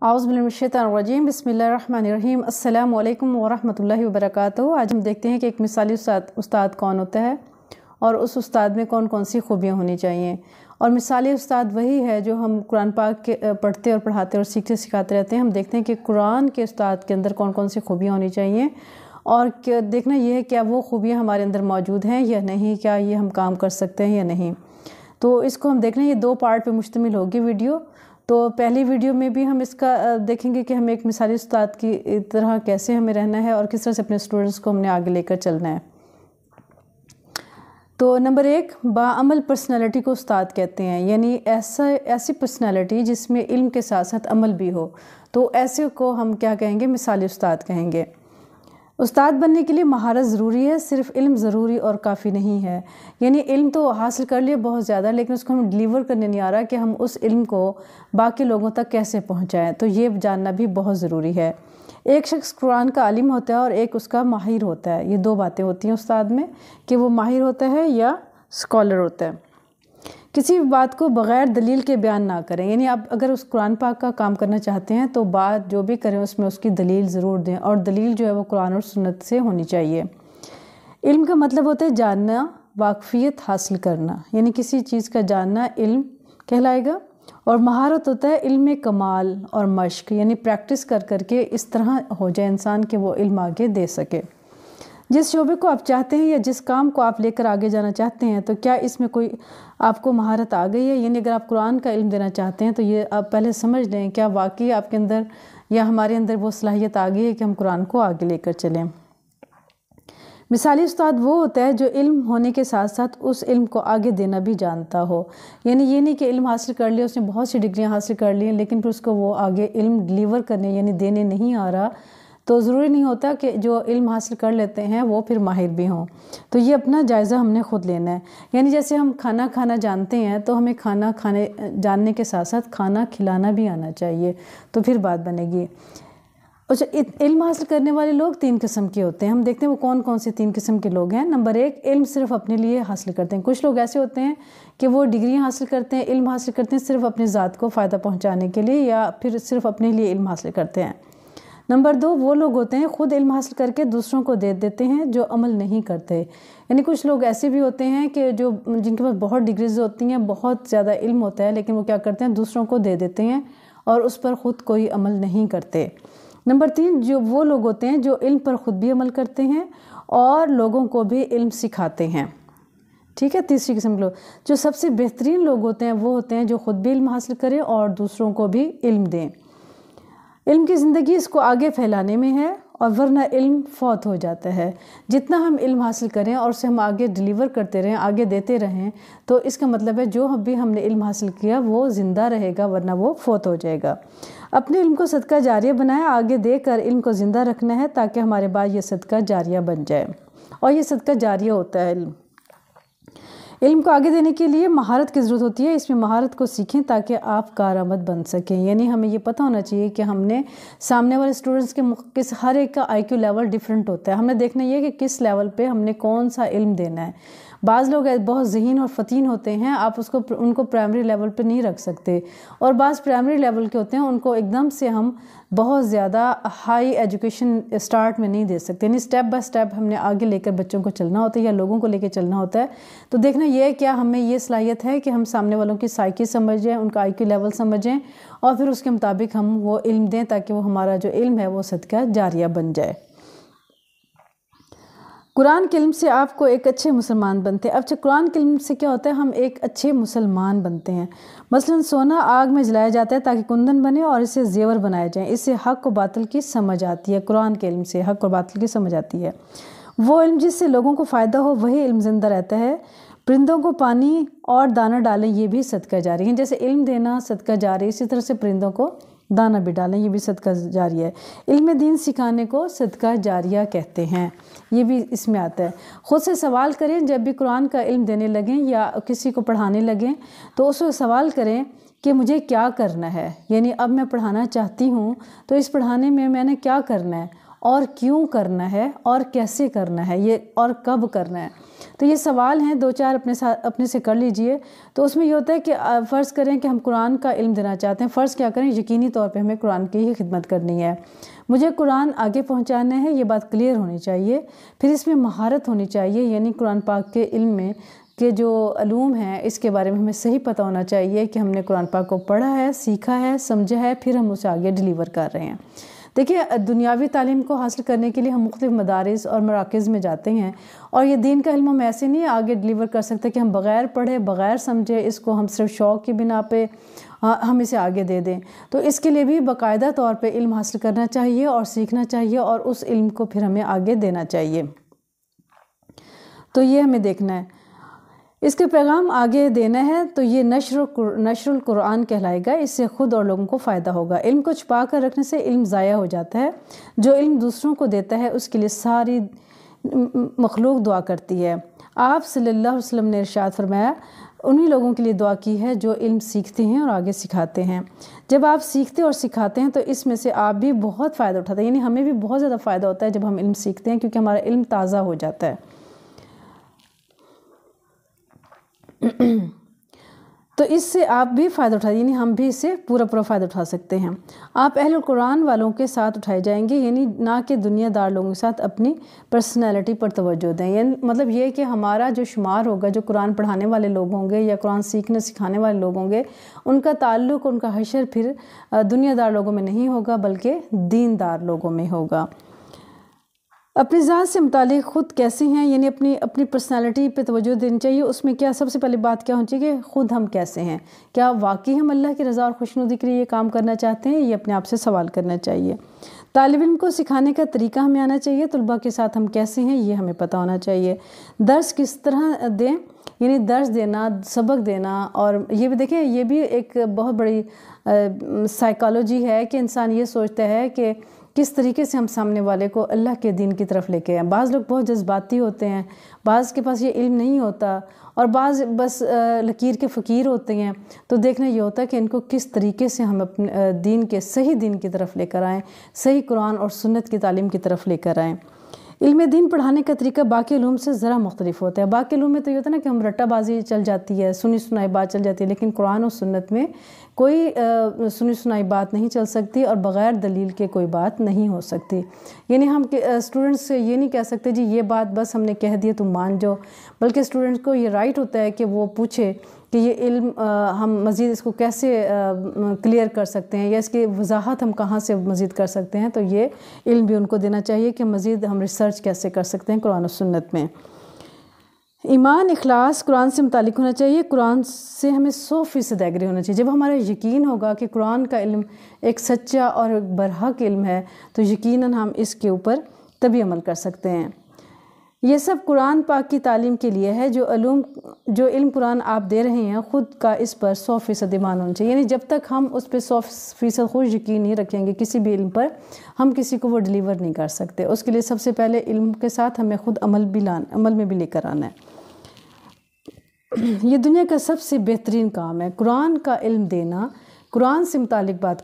बिस्मिल्लाहिर्रहमानिर्रहीम अस्सलाम वालेकुम वरहमतुल्लाहि वबरकातुहू आज हम देखते हैं कि एक मिसाली उस्ताद उस्ताद कौन होता है और उस उस्ताद में कौन कौन सी खूबियाँ होनी चाहिए। और मिसाली उस्ताद वही है जो हम कुरान पाक के पढ़ते और पढ़ाते और सीखते सिखाते रहते हैं। हम देखते हैं कि कुरान के उस्ताद के अंदर कौन कौन सी खूबियाँ होनी चाहिए। और देखना यह है क्या वो खूबियाँ हमारे अंदर मौजूद हैं या नहीं, क्या ये हम काम कर सकते हैं या नहीं। तो इसको हम देख ये दो पार्ट पे मुश्तमिल होगी वीडियो। तो पहली वीडियो में भी हम इसका देखेंगे कि हमें एक मिसाली उस्ताद की तरह कैसे हमें रहना है और किस तरह से अपने स्टूडेंट्स को हमने आगे लेकर चलना है। तो नंबर एक बामल पर्सनालिटी को उस्ताद कहते हैं, यानी ऐसा, ऐसी पर्सनैलिटी जिसमें इल्म के साथ साथ अमल भी हो। तो ऐसे को हम क्या कहेंगे? मिसाली उस्ताद कहेंगे। उस्ताद बनने के लिए महारत ज़रूरी है, सिर्फ़ इल्म ज़रूरी और काफ़ी नहीं है। यानी इल्म तो हासिल कर लिए बहुत ज़्यादा, लेकिन उसको हम डिलीवर करने नहीं आ रहा कि हम उस इल्म को बाकी लोगों तक कैसे पहुँचाएँ। तो ये जानना भी बहुत ज़रूरी है। एक शख्स कुरान का आलिम होता है और एक उसका माहिर होता है। ये दो बातें होती हैं उस्ताद में, कि वो माहिर होता है या स्कॉलर होता है। किसी भी बात को बग़ैर दलील के बयान ना करें। यानी आप अगर उस कुरान पाक का काम करना चाहते हैं तो बात जो भी करें, उसमें उसकी दलील ज़रूर दें और दलील जो है वो कुरान और सुन्नत से होनी चाहिए। इल्म का मतलब होता है जानना, वाकफियत हासिल करना। यानी किसी चीज़ का जानना इल्म कहलाएगा और महारत होता है इल्म कमाल और मश्क। यानी प्रैक्टिस कर करके इस तरह हो जाए इंसान कि वो इल्म आगे दे सके। जिस शोबे को आप चाहते हैं या जिस काम को आप लेकर आगे जाना चाहते हैं तो क्या इसमें कोई आपको महारत आ गई है? यानी अगर आप कुरान का इल्म देना चाहते हैं तो ये आप पहले समझ लें, क्या वाकई आपके अंदर या हमारे अंदर वो सलाहियत आ गई है कि हम कुरान को आगे लेकर चलें? मिसाली उस्ताद, वो होता है जो इल्म होने के साथ साथ उस इल्म को आगे देना भी जानता हो। यानी ये नहीं कि इल्म हासिल कर लिया, उसने बहुत सी डिग्रियाँ हासिल कर ली हैं, लेकिन फिर उसको वो आगे इल्म डिलीवर करने, यानी देने नहीं आ रहा। तो ज़रूरी नहीं होता कि जो इल्म हासिल कर लेते हैं, वो फिर माहिर भी हों। तो ये अपना जायज़ा हमने ख़ुद लेना है। यानी जैसे हम खाना खाना जानते हैं तो हमें खाना खाने, जानने के साथ साथ खाना खिलाना भी आना चाहिए तो फिर बात बनेगी। अच्छा इल्म हासिल करने वाले लोग तीन किस्म के होते हैं। हम देखते हैं वो कौन कौन से तीन किस्म के लोग हैं। नंबर एक, इल्म सिर्फ़ अपने लिए हासिल करते हैं। कुछ लोग ऐसे होते हैं कि वो डिग्रियाँ हासिल करते हैं, इल्म हासिल करते हैं सिर्फ़ अपनी ज़ात को फ़ायदा पहुँचाने के लिए या फिर सिर्फ़ अपने लिए इल्म हासिल करते हैं। नंबर दो, वो लोग होते हैं, ख़ुद इल्म हासिल करके दूसरों को दे देते हैं जो अमल नहीं करते। यानी कुछ लोग ऐसे भी होते हैं कि जो, जिनके पास बहुत डिग्रीज होती हैं, बहुत ज़्यादा इल्म होता है, लेकिन वो क्या करते हैं, दूसरों को दे देते हैं और उस पर ख़ुद कोई अमल नहीं करते। नंबर तीन, जो वो लोग होते हैं जो इल्म पर ख़ुद भी अमल करते हैं और लोगों को भी इल्म सिखाते हैं। ठीक है, तीसरी किस्म के लोग। जो सबसे बेहतरीन लोग होते हैं, वो होते हैं जो ख़ुद भी इल्म हासिल करें और दूसरों को भी इल्म दें। इल्म की ज़िंदगी इसको आगे फैलाने में है और वरना इल्म फौत हो जाता है। जितना हम इल्म हासिल करें और उसे हम आगे डिलीवर करते रहें, आगे देते रहें तो इसका मतलब है जो भी हमने इल्म हासिल किया, वो ज़िंदा रहेगा, वरना वो फौत हो जाएगा। अपने इल्म को सदका जारिया बनाए, आगे देकर इल्म को ज़िंदा रखना है ताकि हमारे बाद ये सदका जारिया बन जाए। और ये सदका जारिया होता है इल्म। इल्म को आगे देने के लिए महारत की ज़रूरत होती है, इसमें महारत को सीखें ताकि आप कारामद बन सकें। यानी हमें ये पता होना चाहिए कि हमने सामने वाले स्टूडेंट्स के किस हर एक का आईक्यू लेवल डिफरेंट होता है। हमने देखना ये कि किस लेवल पर हमने कौन सा इल्म देना है। बाज़ लोग बहुत जहीन और फ़तीन होते हैं, आप उसको उनको प्राइमरी लेवल पे नहीं रख सकते। और बाज़ प्राइमरी लेवल के होते हैं, उनको एकदम से हम बहुत ज़्यादा हाई एजुकेशन स्टार्ट में नहीं दे सकते। यानी स्टेप बाय स्टेप हमने आगे लेकर बच्चों को चलना होता है या लोगों को लेकर चलना होता है। तो देखना यह क्या हमें ये सलाहियत है कि हम सामने वालों की साइकी समझें, उनका आई लेवल समझें और फिर उसके मुताबिक हम वो इल्म दें ताकि वो हमारा जो इल्म है वो सदका जारिया बन जाए। कुरान के इल्म से आपको एक अच्छे मुसलमान बनते हैं। अच्छा कुरान के इल्म से क्या होता है? हम एक अच्छे मुसलमान बनते हैं। मसलन सोना आग में जलाया जाता है ताकि कुंदन बने और इसे जेवर बनाया जाए। इससे हक व बातिल की समझ आती है। कुरान के इल्म से हक और बातिल की समझ आती है। वो इल्म जिससे लोगों को फ़ायदा हो, वही इल्म ज़िंदा रहता है। परिंदों को पानी और दाना डालें, ये भी सदका जारी है। जैसे इल्म देना सदका जारी इसी तरह से परिंदों को दाना भी डालें, ये भी सदका जारिया है। इल्म दीन सिखाने को सदका जारिया कहते हैं। ये भी इसमें आता है। ख़ुद से सवाल करें, जब भी कुरान का इल्म देने लगें या किसी को पढ़ाने लगें तो उसको सवाल करें कि मुझे क्या करना है? यानी अब मैं पढ़ाना चाहती हूँ तो इस पढ़ाने में मैंने क्या करना है? और क्यों करना है और कैसे करना है, ये और कब करना है। तो ये सवाल हैं, दो चार अपने साथ अपने से कर लीजिए। तो उसमें ये होता है कि फ़र्ज़ करें कि हम कुरान का इल्म देना चाहते हैं। फ़र्ज़ क्या करें? यकीनी तौर पे हमें कुरान की ही खिदमत करनी है। मुझे कुरान आगे पहुंचाना है, ये बात क्लियर होनी चाहिए। फिर इसमें महारत होनी चाहिए, यानी कुरान पाक के इल्म में के जो अलूम हैं, इसके बारे में हमें सही पता होना चाहिए कि हमने कुरान पाक को पढ़ा है, सीखा है, समझा है, फिर हम उसे आगे डिलीवर कर रहे हैं। देखिए दुनियावी तालीम को हासिल करने के लिए हम मुख्तु मदारस और मराकज़ में जाते हैं और ये दीन का इल्म हम ऐसे नहीं आगे डिलीवर कर सकते कि हम बग़ैर पढ़े, बग़ैर समझे इसको हम सिर्फ़ शौक़ की बिना पे हम इसे आगे दे दें। तो इसके लिए भी बाकायदा तौर पे इल्म हासिल करना चाहिए और सीखना चाहिए और उस इल्म को फिर हमें आगे देना चाहिए। तो ये हमें देखना है। इसके पैगाम आगे देना है तो ये नशर नशरुल कुरान कहलाएगा। इससे ख़ुद और लोगों को फ़ायदा होगा। इल्म को छुपा कर रखने से इल्म ज़ाया हो जाता है। जो इल्म दूसरों को देता है, उसके लिए सारी मखलूक दुआ करती है। आप सल्लल्लाहु अलैहि वसल्लम ने इरशाद फरमाया, उन्हीं लोगों के लिए दुआ की है जो इल्म सीखते हैं और आगे सिखाते हैं। जब आप सीखते और सिखाते हैं तो इसमें से आप भी बहुत फ़ायदा उठाते हैं। यानी हमें भी बहुत ज़्यादा फ़ायदा होता है जब हम इल्म सीखते हैं, क्योंकि हमारा इल्म ताज़ा हो जाता है। तो इससे आप भी फ़ायदा उठा यानी हम भी इससे पूरा पूरा फ़ायदा उठा सकते हैं। आप अहल कुरान वालों के साथ उठाए जाएँगे, यानी ना कि दुनियादार लोगों के साथ अपनी पर्सनैलिटी पर तवज्जो दें। यानी मतलब ये कि हमारा जो शुमार होगा, जो कुरान पढ़ाने वाले लोग होंगे या कुरान सीखने, सिखाने वाले लोग होंगे, उनका ताल्लुक़, उनका हशर फिर दुनियादार लोगों में नहीं होगा, बल्कि दीनदार लोगों में होगा। अपनी ज़ात से मुतालिक ख़ुद कैसे हैं, यानी अपनी अपनी पर्सनालिटी पे तवज्जो देनी चाहिए, उसमें क्या सबसे पहले बात क्या होनी चाहिए कि ख़ुद हम कैसे हैं? क्या वाकई हम अल्लाह की रज़ा और खुशनुदी के लिए ये काम करना चाहते हैं, ये अपने आप से सवाल करना चाहिए? तालब इम को सिखाने का तरीका हमें आना चाहिए, तलबा के साथ हम कैसे हैं, ये हमें पता होना चाहिए। दर्स किस तरह दें, यानी दर्स देना, सबक देना, और ये भी देखें, ये भी एक बहुत बड़ी साइकोलॉजी है कि इंसान ये सोचता है कि किस तरीके से हम सामने वाले को अल्लाह के दिन की तरफ़ लेके आए? बाज़ लोग बहुत जज्बाती होते हैं। बाज़ के पास ये इल्म नहीं होता और बाज़ बस लकीर के फ़कीर होते हैं। तो देखना ये होता है कि इनको किस तरीके से हम अपने दीन के, सही दिन की तरफ़ लेकर आएँ, सही कुरान और सुन्नत की तालीम की तरफ़ लेकर आएँ। इल्म दिन पढ़ाने का तरीका बाकी लूम से ज़रा मुख्तलिफ़ होता है। बाकी लूम में तो ये होता है ना कि हम रट्टाबाजी चल जाती है सुनी सुनाई बात चल जाती है लेकिन कुरान और सुन्नत में कोई आ, सुनी सुनाई बात नहीं चल सकती और बग़ैर दलील के कोई बात नहीं हो सकती। यानी हम स्टूडेंट्स से ये नहीं कह सकते जी ये बात बस हमने कह दिया तुम मान जाओ। बल्कि स्टूडेंट्स को ये राइट होता है कि वो पूछे कि ये इल्म हम मज़ीद इसको कैसे क्लियर कर सकते हैं या इसकी वजाहत हम कहाँ से मज़ीद कर सकते हैं तो ये इल्म भी उनको देना चाहिए कि मज़ीद हम रिसर्च कैसे कर सकते हैं कुरान और सुन्नत में। ईमान अखलास कुरान से मुतल होना चाहिए। कुरान से हमें सौ फ़ीसद एग्री होना चाहिए। जब हमारा यकीन होगा कि कुरान का इल्म एक सच्चा और बरहक इल्म है तो यकीन हम इसके ऊपर तभी अमल कर सकते हैं। ये सब कुरान पाक की तालीम के लिए है, जो अलूम, जो इल्म कुरान आप दे रहे हैं, ख़ुद का इस पर सौ फ़ीसद ईमान होना चाहिए। यानी जब तक हम उस पर सौ फ़ीसद खुद यकीन नहीं रखेंगे किसी भी इल्म पर, हम किसी को वो डिलीवर नहीं कर सकते। उसके लिए सबसे पहले इल्म के साथ हमें ख़ुद अमल भी लाना, अमल में भी लेकर आना है। ये दुनिया का सबसे बेहतरीन काम है। कुरान का इल्म देना, कुरान से मुतल बात